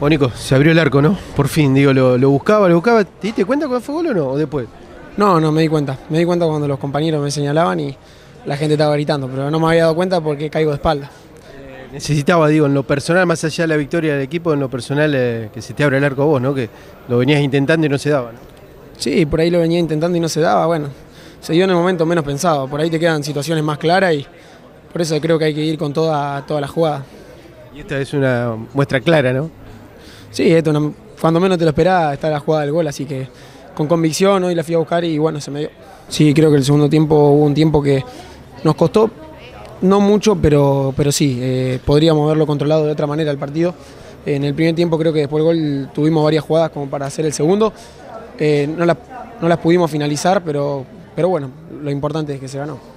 Bueno, Nico, se abrió el arco, ¿no? Por fin, digo, lo, lo buscaba, lo buscaba. ¿Te diste cuenta cuando fue gol o no? ¿O después? No, no me di cuenta. Me di cuenta cuando los compañeros me señalaban y la gente estaba gritando, pero no me había dado cuenta porque caigo de espalda. Necesitaba, digo, en lo personal, más allá de la victoria del equipo, en lo personal, eh, que se te abra el arco vos, ¿no? Que lo venías intentando y no se daba, ¿no? Sí, por ahí lo venía intentando y no se daba. Bueno, se dio en el momento menos pensado. Por ahí te quedan situaciones más claras y por eso creo que hay que ir con toda, toda la jugada. Y esta es una muestra clara, ¿no? Sí, esto cuando menos te lo esperaba está la jugada del gol, así que con convicción hoy la fui a buscar y bueno, se me dio. Sí, creo que el segundo tiempo hubo un tiempo que nos costó, no mucho, pero, pero sí, eh, podríamos haberlo controlado de otra manera el partido. En el primer tiempo creo que después del gol tuvimos varias jugadas como para hacer el segundo. Eh, no, las, no las pudimos finalizar, pero, pero bueno, lo importante es que se ganó.